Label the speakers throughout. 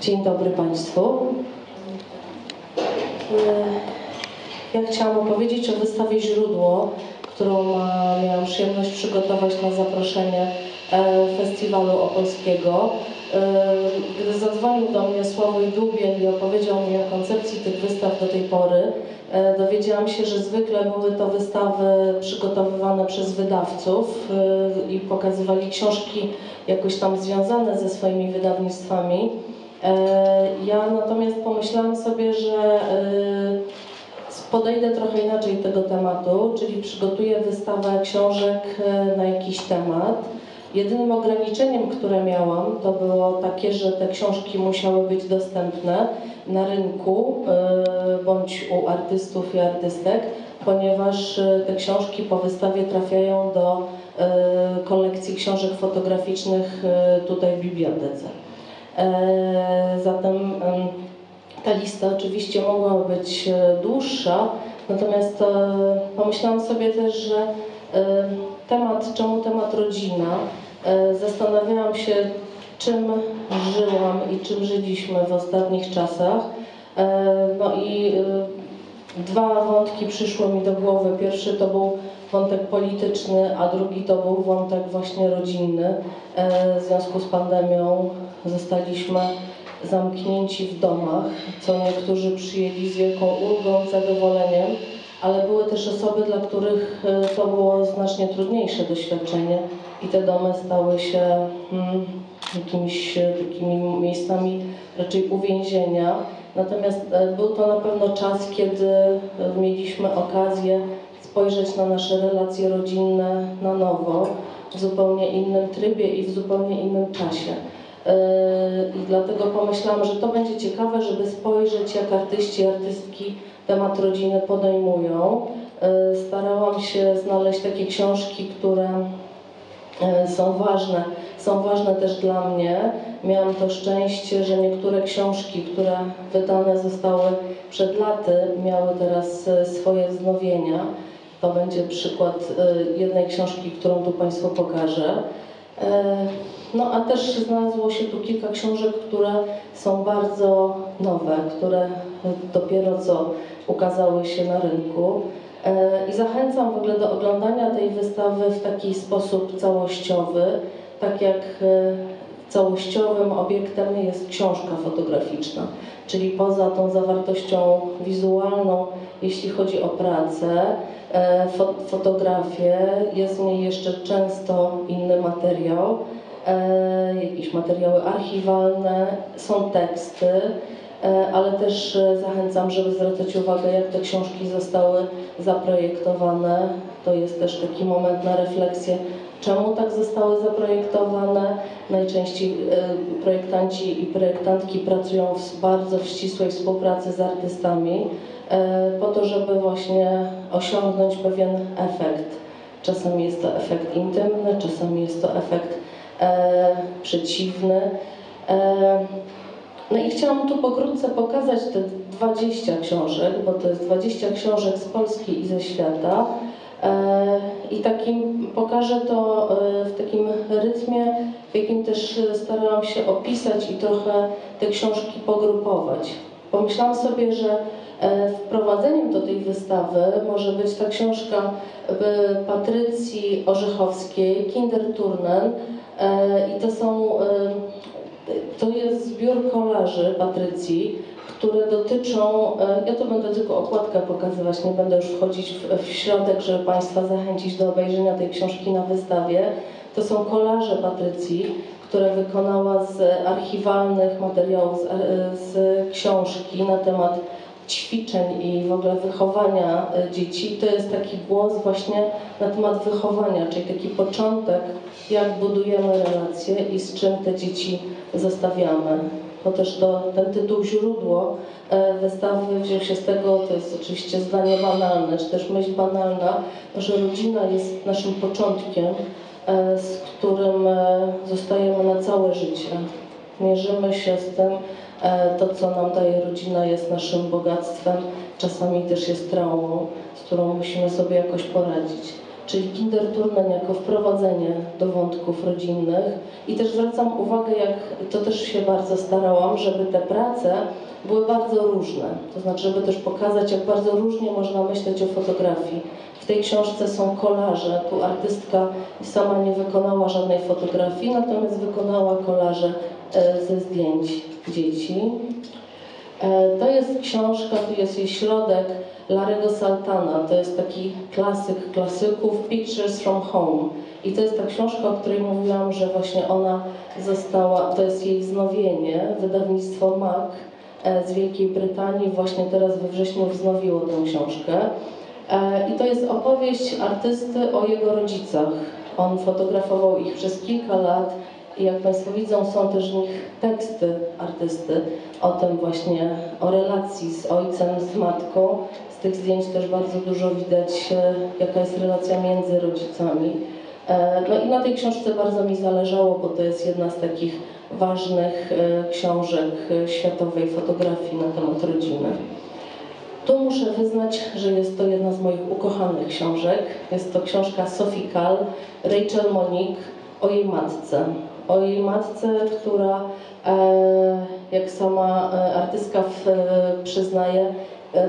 Speaker 1: Dzień dobry Państwu. E, Ja chciałam opowiedzieć o wystawie Źródło, którą ma- miałam przyjemność przygotować na zaproszenie e, Festiwalu Opolskiego. E, Gdy zadzwonił do mnie Sławoj Dubiel i opowiedział mi o koncepcji tych wystaw do tej pory, e, dowiedziałam się, że zwykle były to wystawy przygotowywane przez wydawców e, i pokazywali książki jakoś tam związane ze swoimi wydawnictwami. E, Ja natomiast pomyślałam sobie, że e, podejdę trochę inaczej tego tematu, czyli przygotuję wystawę książek e, na jakiś temat. Jedynym ograniczeniem, które miałam, to było takie, że te książki musiały być dostępne na rynku bądź u artystów i artystek, ponieważ te książki po wystawie trafiają do kolekcji książek fotograficznych tutaj w bibliotece. E, Zatem em, ta lista oczywiście mogła być e, dłuższa, natomiast e, pomyślałam sobie też, że temat, czemu temat rodzina, zastanawiałam się, czym żyłam i czym żyliśmy w ostatnich czasach. No i dwa wątki przyszły mi do głowy. Pierwszy to był wątek polityczny, a drugi to był wątek właśnie rodzinny. E, W związku z pandemią zostaliśmy zamknięci w domach, co niektórzy przyjęli z wielką ulgą, zadowoleniem, ale były też osoby, dla których e, to było znacznie trudniejsze doświadczenie i te domy stały się mm, jakimiś e, takimi miejscami raczej uwięzienia. Natomiast e, był to na pewno czas, kiedy e, mieliśmy okazję spojrzeć na nasze relacje rodzinne na nowo, w zupełnie innym trybie i w zupełnie innym czasie. Yy, I dlatego pomyślałam, że to będzie ciekawe, żeby spojrzeć, jak artyści artystki temat rodziny podejmują. Starałam się znaleźć takie książki, które są ważne. Są ważne też dla mnie. Miałam to szczęście, że niektóre książki, które wydane zostały przed laty, miały teraz yy, swoje wznowienia. To będzie przykład yy, jednej książki, którą tu Państwu pokażę. No a też znalazło się tu kilka książek, które są bardzo nowe, które dopiero co ukazały się na rynku. E, I zachęcam w ogóle do oglądania tej wystawy w taki sposób całościowy, tak jak e, całościowym obiektem jest książka fotograficzna, czyli poza tą zawartością wizualną, jeśli chodzi o pracę, e, fo- fotografię, jest w niej jeszcze często inny materiał jakieś materiały archiwalne, są teksty, ale też e, zachęcam, żeby zwracać uwagę, jak te książki zostały zaprojektowane. To jest też taki moment na refleksję, czemu tak zostały zaprojektowane. Najczęściej e, projektanci i projektantki pracują w bardzo w ścisłej współpracy z artystami, e, po to, żeby właśnie osiągnąć pewien efekt. Czasami jest to efekt intymny, czasami jest to efekt e, przeciwny. E, no i chciałam tu pokrótce pokazać te 20 książek, bo to jest 20 książek z Polski i ze świata. E, I takim pokażę to e, w takim rytmie, w jakim też starałam się opisać i trochę te książki pogrupować. Pomyślałam sobie, że e, wprowadzeniem do tej wystawy może być ta książka Patrycji Orzechowskiej, Kinderturnen. I to są, to jest zbiór kolaży Patrycji, które dotyczą, e, ja to będę tylko okładkę pokazywać, nie będę już wchodzić w, w środek, żeby Państwa zachęcić do obejrzenia tej książki na wystawie. To są kolaże Patrycji, które wykonała z archiwalnych materiałów, z, e, z książki na temat ćwiczeń i w ogóle wychowania e, dzieci. To jest taki głos właśnie na temat wychowania, czyli taki początek, jak budujemy relacje i z czym te dzieci zostawiamy. Bo też to, ten tytuł źródło e, wystawy wziął się z tego, to jest oczywiście zdanie banalne, czy też myśl banalna, że rodzina jest naszym początkiem, e, z którym zostajemy na całe życie. Mierzymy się z tym, to co nam daje rodzina jest naszym bogactwem, czasami też jest traumą, z którą musimy sobie jakoś poradzić. czyli Kinderturnen jako wprowadzenie do wątków rodzinnych. I też zwracam uwagę, jak to też się bardzo starałam, żeby te prace były bardzo różne. To znaczy, żeby też pokazać, jak bardzo różnie można myśleć o fotografii. W tej książce są kolaże. Tu artystka sama nie wykonała żadnej fotografii, natomiast wykonała kolaże e, ze zdjęć dzieci. E, To jest książka, tu jest jej środek Larego Saltana. To jest taki klasyk klasyków Pictures from Home. I to jest ta książka, o której mówiłam, że właśnie ona została, to jest jej wznowienie, wydawnictwo MAC e, z Wielkiej Brytanii właśnie teraz we wrześniu wznowiło tę książkę. E, I to jest opowieść artysty o jego rodzicach. On fotografował ich przez kilka lat jak Państwo widzą, są też w nich teksty artysty o tym właśnie, o relacji z ojcem, z matką. Z tych zdjęć też bardzo dużo widać, e, jaka jest relacja między rodzicami. E, No i na tej książce bardzo mi zależało, bo to jest jedna z takich ważnych e, książek światowej fotografii na temat rodziny. Tu muszę wyznać, że jest to jedna z moich ukochanych książek. Jest to książka Sophie Kal, Rachel Monique o jej matce. O jej matce, która, e, jak sama e, artystka e, przyznaje,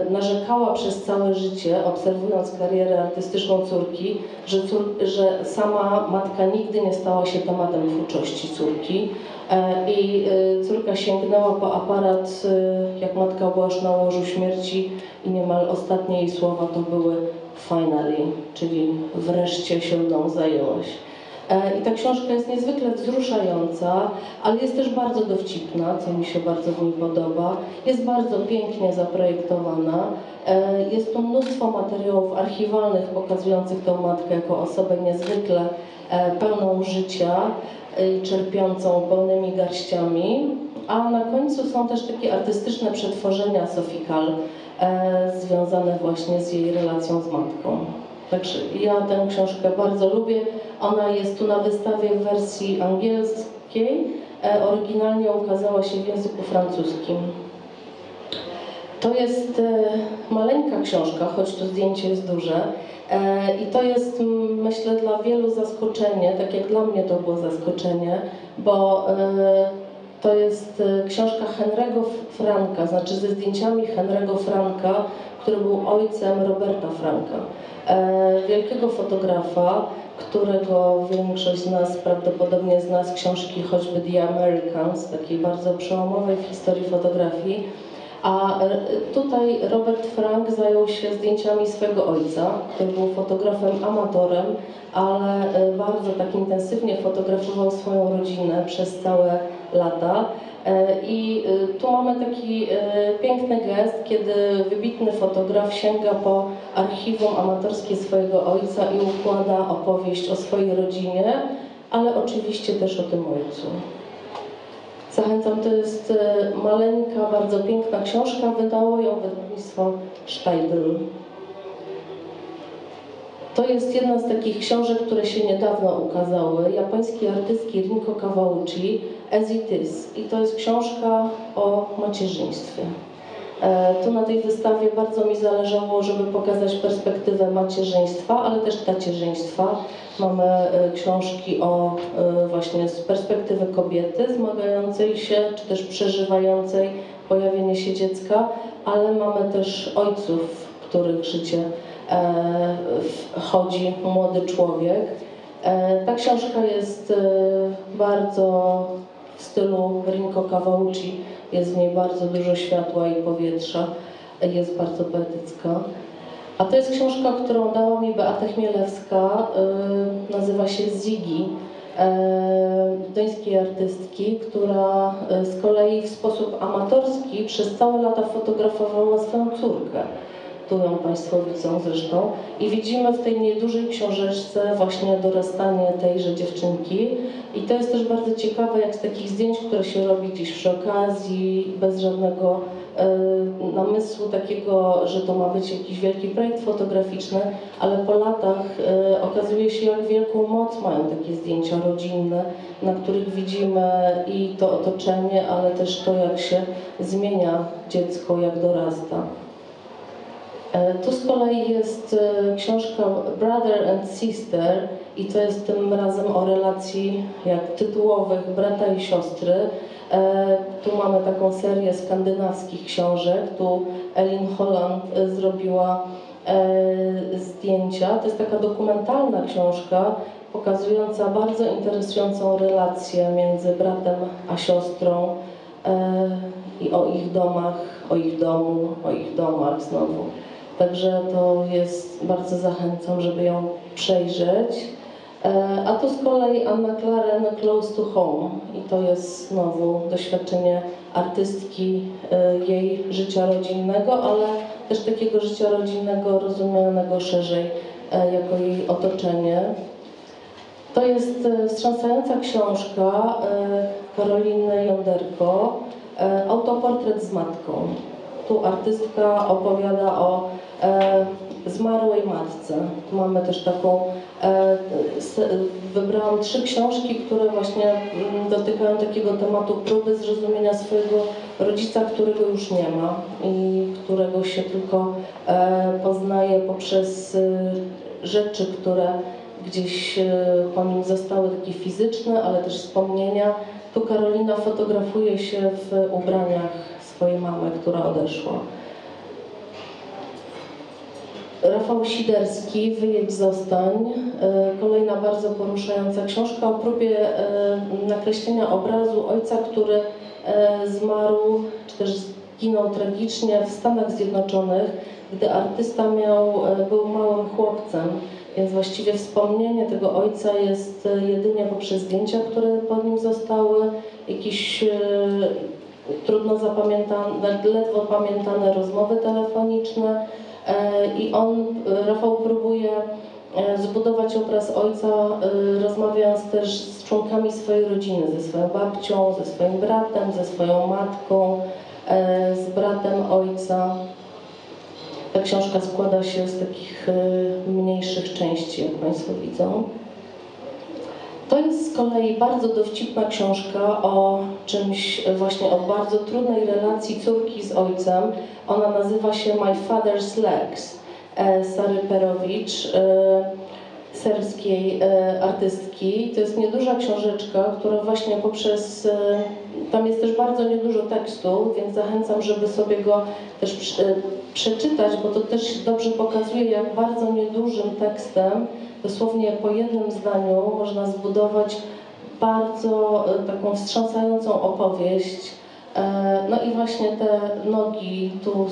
Speaker 1: narzekała przez całe życie, obserwując karierę artystyczną córki, że, cór, że sama matka nigdy nie stała się tematem twórczości córki. I córka sięgnęła po aparat, jak matka była już na łożu śmierci i niemal ostatnie jej słowa to były finally, czyli wreszcie się mną zajęłaś. E, I ta książka jest niezwykle wzruszająca, ale jest też bardzo dowcipna, co mi się bardzo w niej podoba. Jest bardzo pięknie zaprojektowana. E, Jest tu mnóstwo materiałów archiwalnych pokazujących tę matkę jako osobę niezwykle e, pełną życia i czerpiącą pełnymi garściami. A na końcu są też takie artystyczne przetworzenia Sophie Kal, e, związane właśnie z jej relacją z matką. Także ja tę książkę bardzo lubię. Ona jest tu na wystawie w wersji angielskiej. E, Oryginalnie ukazała się w języku francuskim. To jest e, maleńka książka, choć to zdjęcie jest duże. E, I to jest, myślę, dla wielu zaskoczenie, tak jak dla mnie to było zaskoczenie, bo to jest książka Henry'ego Franka, znaczy ze zdjęciami Henry'ego Franka, który był ojcem Roberta Franka, e, wielkiego fotografa, którego większość z nas prawdopodobnie zna z książki choćby The Americans, takiej bardzo przełomowej w historii fotografii. A e, tutaj Robert Frank zajął się zdjęciami swego ojca, który był fotografem amatorem, ale e, bardzo tak intensywnie fotografował swoją rodzinę przez całe lata. E, I e, tu mamy taki e, piękny gest, kiedy wybitny fotograf sięga po archiwum amatorskie swojego ojca i układa opowieść o swojej rodzinie, ale oczywiście też o tym ojcu. Zachęcam, to jest maleńka, bardzo piękna książka. Wydało ją wydawnictwo Steidl. To jest jedna z takich książek, które się niedawno ukazały. Japońskiej artystki Rinko Kawauchi, As It Is. I to jest książka o macierzyństwie. E, Tu na tej wystawie bardzo mi zależało, żeby pokazać perspektywę macierzyństwa, ale też tacierzyństwa. Mamy e, książki o e, właśnie z perspektywy kobiety zmagającej się, czy też przeżywającej pojawienie się dziecka, ale mamy też ojców, których życie e, wchodzi młody człowiek. E, Ta książka jest e, bardzo w stylu Rinko Kawauchi, jest w niej bardzo dużo światła i powietrza, jest bardzo poetycka. A to jest książka, którą dała mi Beata Chmielewska, nazywa się Zigi, duńskiej artystki, która z kolei w sposób amatorski przez całe lata fotografowała swoją córkę. Ją Państwo widzą zresztą. I widzimy w tej niedużej książeczce właśnie dorastanie tejże dziewczynki. I to jest też bardzo ciekawe, jak z takich zdjęć, które się robi gdzieś przy okazji, bez żadnego e, namysłu takiego, że to ma być jakiś wielki projekt fotograficzny, ale po latach e, okazuje się, jak wielką moc mają takie zdjęcia rodzinne, na których widzimy i to otoczenie, ale też to, jak się zmienia dziecko, jak dorasta. E, Tu z kolei jest e, książka Brother and Sister i to jest tym razem o relacji jak tytułowych brata i siostry. E, Tu mamy taką serię skandynawskich książek. Tu Elin Holland zrobiła zdjęcia. To jest taka dokumentalna książka pokazująca bardzo interesującą relację między bratem a siostrą i o ich domach, o ich domu, o ich domach znowu. Także to jest, bardzo zachęcam, żeby ją przejrzeć. E, A tu z kolei Anna Klaren Close to Home i to jest znowu doświadczenie artystki e, jej życia rodzinnego, ale też takiego życia rodzinnego rozumianego szerzej e, jako jej otoczenie. To jest wstrząsająca książka Karoliny Jąderko, e, autoportret z matką. Tu artystka opowiada o zmarłej matce. Mamy też taką, e, wybrałam trzy książki, które właśnie mm, dotykają takiego tematu próby zrozumienia swojego rodzica, którego już nie ma i którego się tylko e, poznaje poprzez e, rzeczy, które gdzieś e, po nim zostały takie fizyczne, ale też wspomnienia. Tu Karolina fotografuje się w ubraniach swojej mamy, która odeszła. Rafał Siderski, Wyjedź, zostań. E, Kolejna bardzo poruszająca książka o próbie e, nakreślenia obrazu ojca, który e, zmarł, czy też zginął tragicznie w Stanach Zjednoczonych, gdy artysta miał, był małym chłopcem. Więc właściwie wspomnienie tego ojca jest jedynie poprzez zdjęcia, które po nim zostały, jakieś trudno zapamiętane, ledwo pamiętane rozmowy telefoniczne. E, I on, e, Rafał próbuje e, zbudować obraz ojca, rozmawiając też z członkami swojej rodziny, ze swoją babcią, ze swoim bratem, ze swoją matką, z bratem ojca. Ta książka składa się z takich mniejszych części, jak Państwo widzą. To jest z kolei bardzo dowcipna książka o czymś, właśnie o bardzo trudnej relacji córki z ojcem. Ona nazywa się My Father's Legs e, Sary Perowicz, e, serskiej e, artystki. To jest nieduża książeczka, która właśnie poprzez, e, tam jest też bardzo niedużo tekstu, więc zachęcam, żeby sobie go też e, przeczytać, bo to też dobrze pokazuje, jak bardzo niedużym tekstem, dosłownie po jednym zdaniu, można zbudować bardzo taką wstrząsającą opowieść. No i właśnie te nogi, tu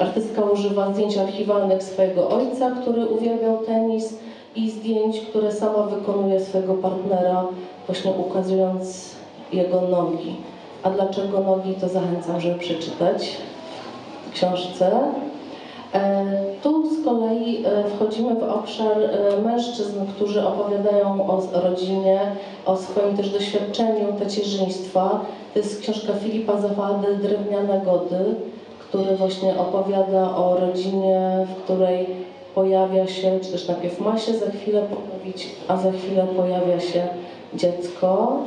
Speaker 1: artystka używa zdjęć archiwalnych swojego ojca, który uwielbiał tenis i zdjęć, które sama wykonuje swojego partnera, właśnie ukazując jego nogi. A dlaczego nogi, to zachęcam, żeby przeczytać w książce. E, Tu z kolei e, wchodzimy w obszar e, mężczyzn, którzy opowiadają o rodzinie, o swoim też doświadczeniu tacierzyństwa. To jest książka Filipa Zawady Drewniane Gody, który właśnie opowiada o rodzinie, w której pojawia się, czy też najpierw ma się za chwilę pojawić, a za chwilę pojawia się dziecko.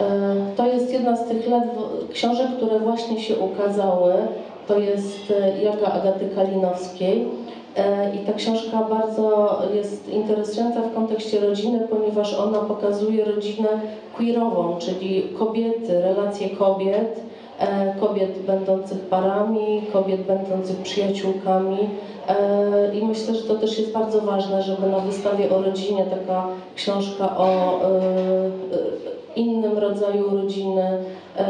Speaker 1: E, To jest jedna z tych ledwo, książek, które właśnie się ukazały. To jest e, Jaga Agaty Kalinowskiej. E, I ta książka bardzo jest interesująca w kontekście rodziny, ponieważ ona pokazuje rodzinę queerową, czyli kobiety, relacje kobiet, kobiet będących parami, kobiet będących przyjaciółkami. E, I myślę, że to też jest bardzo ważne, żeby na wystawie o rodzinie taka książka o e, e, innym rodzaju rodziny, e,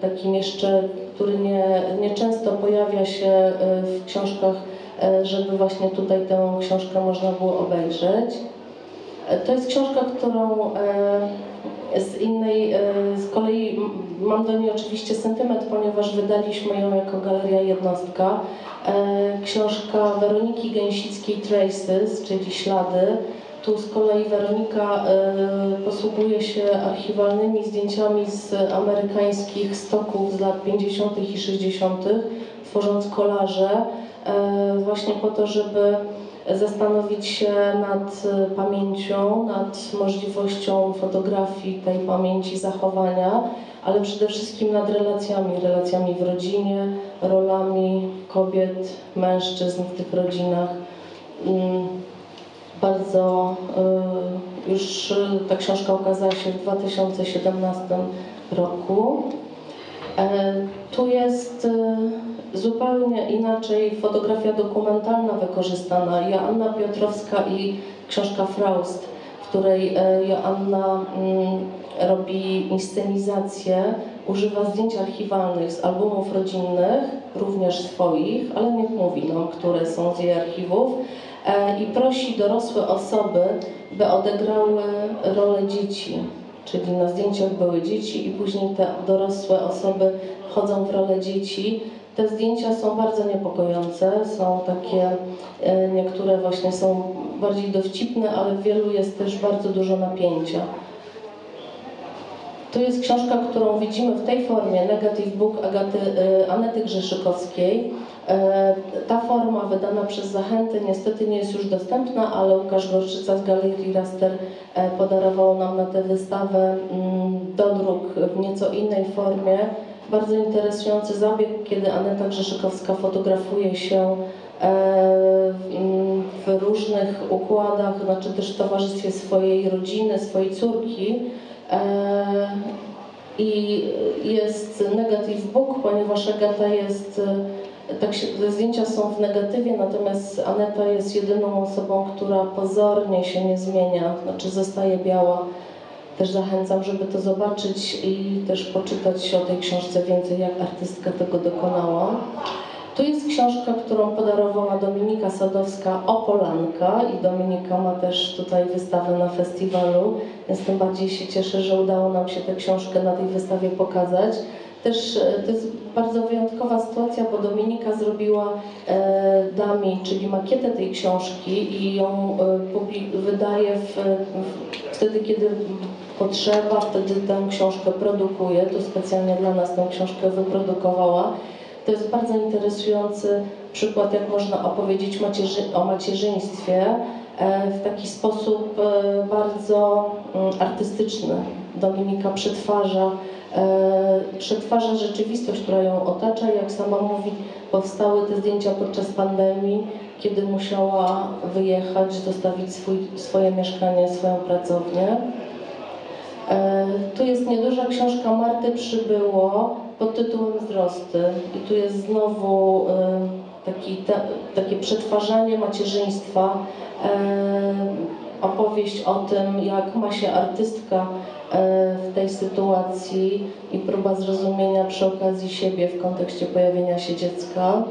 Speaker 1: takim jeszcze, który nie, nie często pojawia się e, w książkach, e, żeby właśnie tutaj tę książkę można było obejrzeć. E, To jest książka, którą e, z innej, e, z kolei mam do niej oczywiście sentyment, ponieważ wydaliśmy ją jako Galeria Jednostka. E, Książka Weroniki Gęsickiej Traces, czyli Ślady. Tu z kolei Weronika e, posługuje się archiwalnymi zdjęciami z amerykańskich stoków z lat 50. i 60., tworząc kolaże, właśnie po to, żeby zastanowić się nad e, pamięcią, nad możliwością fotografii tej pamięci, zachowania, ale przede wszystkim nad relacjami, relacjami w rodzinie, rolami kobiet, mężczyzn w tych rodzinach. Mm, Bardzo y, już y, ta książka ukazała się w 2017 roku. E, Tu jest y, zupełnie inaczej fotografia dokumentalna wykorzystana. Joanna Piotrowska i książka Fraust, w której e, Joanna mm, robi inscenizację, używa zdjęć archiwalnych z albumów rodzinnych, również swoich, ale nie mówi nam, które są z jej archiwów e, i prosi dorosłe osoby, by odegrały rolę dzieci. Czyli na zdjęciach były dzieci i później te dorosłe osoby wchodzą w rolę dzieci. Te zdjęcia są bardzo niepokojące, są takie, e, niektóre właśnie są bardziej dowcipne, ale w wielu jest też bardzo dużo napięcia. To jest książka, którą widzimy w tej formie, Negative Book Agaty, e, Anety Grzeszykowskiej. E, Ta forma wydana przez Zachęty niestety nie jest już dostępna, ale Łukasz Gorczyca z Galerii Raster podarował nam na tę wystawę mm, dodruk w nieco innej formie. Bardzo interesujący zabieg, kiedy Aneta Grzeszykowska fotografuje się e, mm, w różnych układach, znaczy też w towarzystwie swojej rodziny, swojej córki. E, I jest negative book, ponieważ Agata jest, e, tak się, te zdjęcia są w negatywie, natomiast Aneta jest jedyną osobą, która pozornie się nie zmienia, znaczy zostaje biała. Też zachęcam, żeby to zobaczyć i też poczytać o tej książce więcej, jak artystka tego dokonała. Tu jest książka, którą podarowała Dominika Sadowska, Opolanka i Dominika ma też tutaj wystawę na festiwalu, więc tym bardziej się cieszę, że udało nam się tę książkę na tej wystawie pokazać. Też e, to jest bardzo wyjątkowa sytuacja, bo Dominika zrobiła e, dami, czyli makietę tej książki i ją e, wydaje w, w, wtedy, kiedy potrzeba, wtedy tę książkę produkuje. To specjalnie dla nas tę książkę wyprodukowała. To jest bardzo interesujący przykład, jak można opowiedzieć macierzy, o macierzyństwie e, w taki sposób e, bardzo mm, artystyczny. Dominika przetwarza, przetwarza rzeczywistość, która ją otacza. Jak sama mówi, powstały te zdjęcia podczas pandemii, kiedy musiała wyjechać, zostawić swój, swoje mieszkanie, swoją pracownię. E, Tu jest nieduża książka Marty Przybyło pod tytułem Wzrosty. I tu jest znowu e, taki, te, takie przetwarzanie macierzyństwa, e, opowieść o tym, jak ma się artystka e, w tej sytuacji i próba zrozumienia przy okazji siebie w kontekście pojawienia się dziecka.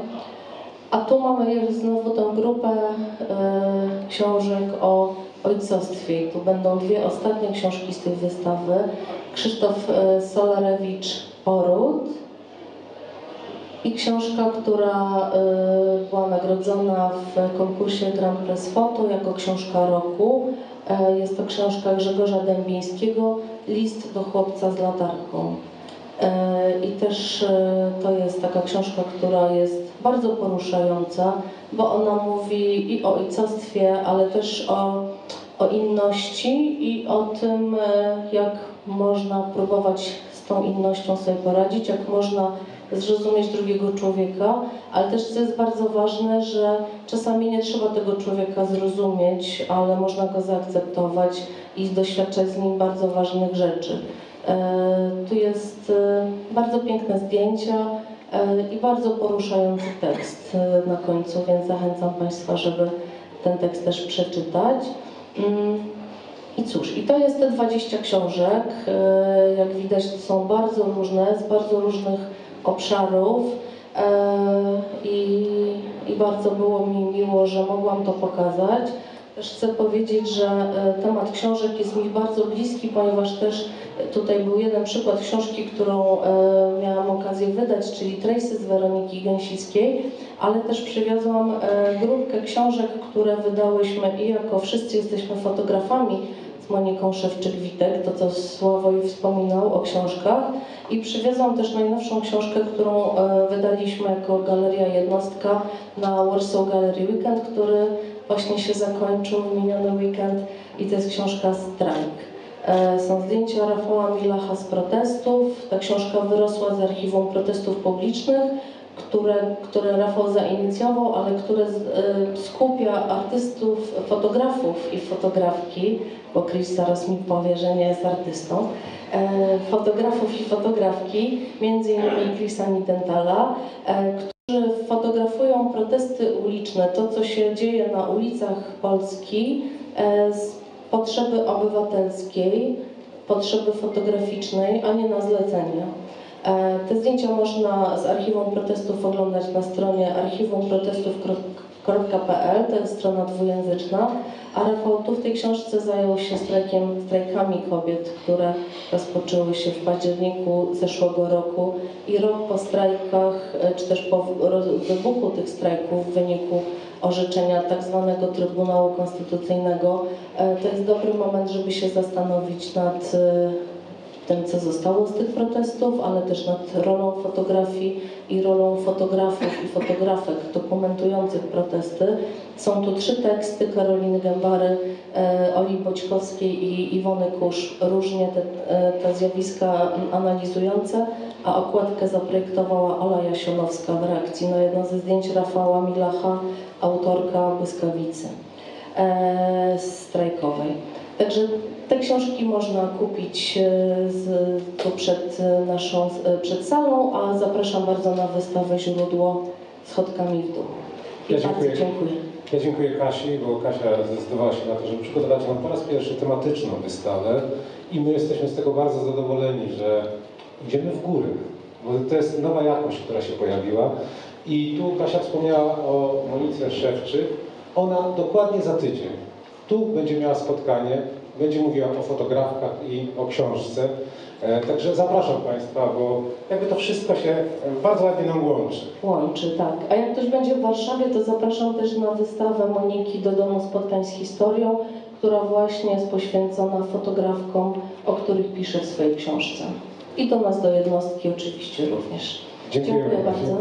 Speaker 1: A tu mamy znowu tę grupę e, książek o ojcostwie. I tu będą dwie ostatnie książki z tej wystawy. Krzysztof e, Solarewicz Poród i książka, która e, była nagrodzona w konkursie Grand Press jako książka roku. E, Jest to książka Grzegorza Dębińskiego List do chłopca z latarką. E, I też e, to jest taka książka, która jest bardzo poruszająca, bo ona mówi i o ojcostwie, ale też o, o inności i o tym, jak można próbować z tą innością sobie poradzić, jak można zrozumieć drugiego człowieka, ale też co jest bardzo ważne, że czasami nie trzeba tego człowieka zrozumieć, ale można go zaakceptować i doświadczać z nim bardzo ważnych rzeczy. E, Tu jest e, bardzo piękne zdjęcia e, i bardzo poruszający tekst na końcu, więc zachęcam Państwa, żeby ten tekst też przeczytać. Mm, I cóż, i to jest te 20 książek. Jak widać, to są bardzo różne, z bardzo różnych obszarów. E, I, I bardzo było mi miło, że mogłam to pokazać. Też chcę powiedzieć, że e, temat książek jest mi bardzo bliski, ponieważ też tutaj był jeden przykład książki, którą e, miałam okazję wydać, czyli Tracy z Weroniki Gęsickiej, ale też przywiozłam grupkę książek, które wydałyśmy i jako Wszyscy jesteśmy fotografami Moniką Szewczyk-Witek, to co Sławoj wspominał o książkach i przywiozłam też najnowszą książkę, którą e, wydaliśmy jako Galeria Jednostka na Warsaw Gallery Weekend, który właśnie się zakończył w miniony weekend i to jest książka Strajk. E, Są zdjęcia Rafała Milacha z protestów. Ta książka wyrosła z archiwum protestów publicznych, które, które Rafał zainicjował, ale które e, skupia artystów, fotografów i fotografki, bo Chris zaraz mi powie, że nie jest artystą, e, fotografów i fotografki, między innymi Chrisa Nidentala, e, którzy fotografują protesty uliczne, to co się dzieje na ulicach Polski z potrzeby obywatelskiej, potrzeby fotograficznej, a nie na zlecenie. E, Te zdjęcia można z archiwum protestów oglądać na stronie archiwumprotestów.pl, to jest strona dwujęzyczna, a Rafał tu w tej książce zajął się strajkiem, strajkami kobiet, które rozpoczęły się w październiku zeszłego roku i rok po strajkach, e, czy też po wybuchu tych strajków w wyniku orzeczenia tak zwanego Trybunału Konstytucyjnego, e, to jest dobry moment, żeby się zastanowić nad tym, co zostało z tych protestów, ale też nad rolą fotografii i rolą fotografów i fotografek dokumentujących protesty. Są tu trzy teksty Karoliny Gębary, e, Oli Boćkowskiej i Iwony Kusz, różnie te, e, te zjawiska analizujące, a okładkę zaprojektowała Ola Jasionowska w reakcji na jedno ze zdjęć Rafała Milacha, autorka Błyskawicy e, strajkowej. Także te książki można kupić e, z, tu przed e, naszą e, przed salą, a zapraszam bardzo na wystawę Źródło schodkami w dół.
Speaker 2: Ja
Speaker 1: bardzo
Speaker 2: dziękuję.
Speaker 1: dziękuję.
Speaker 2: Ja dziękuję Kasi, bo Kasia zdecydowała się na to, żeby przygotować nam po raz pierwszy tematyczną wystawę i my jesteśmy z tego bardzo zadowoleni, że idziemy w górę, bo to jest nowa jakość, która się pojawiła i tu Kasia wspomniała o Monice Szewczyk. Ona dokładnie za tydzień tu będzie miała spotkanie, będzie mówiła o fotografkach i o książce. E, Także zapraszam Państwa, bo jakby to wszystko się e, bardzo ładnie nam łączy.
Speaker 1: Łączy, tak. A jak ktoś będzie w Warszawie, to zapraszam też na wystawę Moniki do Domu Spotkań z Historią, która właśnie jest poświęcona fotografkom, o których pisze w swojej książce. I do nas, do jednostki oczywiście również. Dziękuję
Speaker 2: bardzo.
Speaker 1: bardzo.